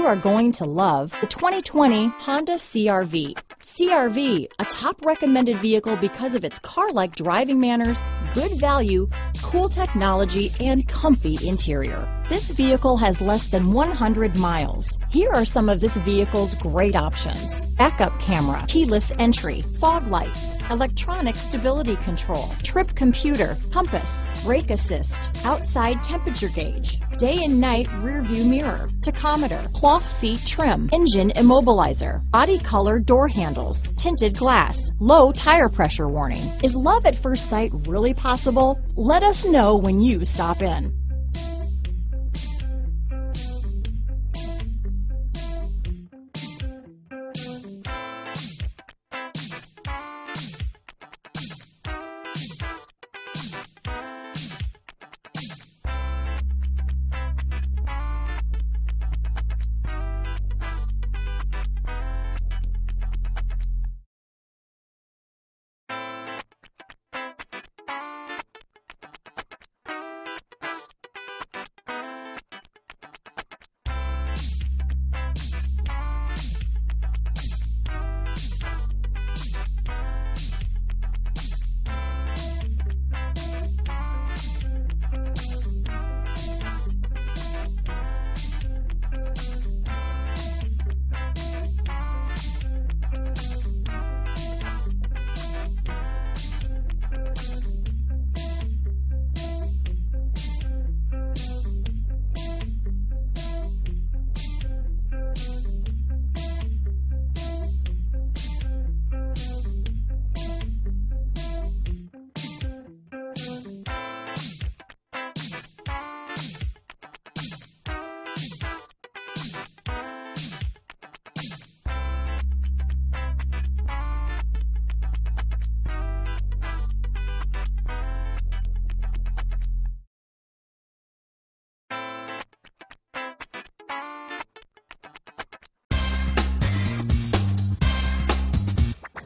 you are going to love the 2020 Honda CRV. CRV, a top recommended vehicle because of its car-like driving manners, good value, cool technology, and comfy interior. This vehicle has less than 100 miles. Here are some of this vehicle's great options. Backup camera, keyless entry, fog lights, electronic stability control, trip computer, compass, brake assist, outside temperature gauge, day and night rear view mirror, tachometer, cloth seat trim, engine immobilizer, body color door handles, tinted glass, low tire pressure warning. Is love at first sight really possible? Let us know when you stop in.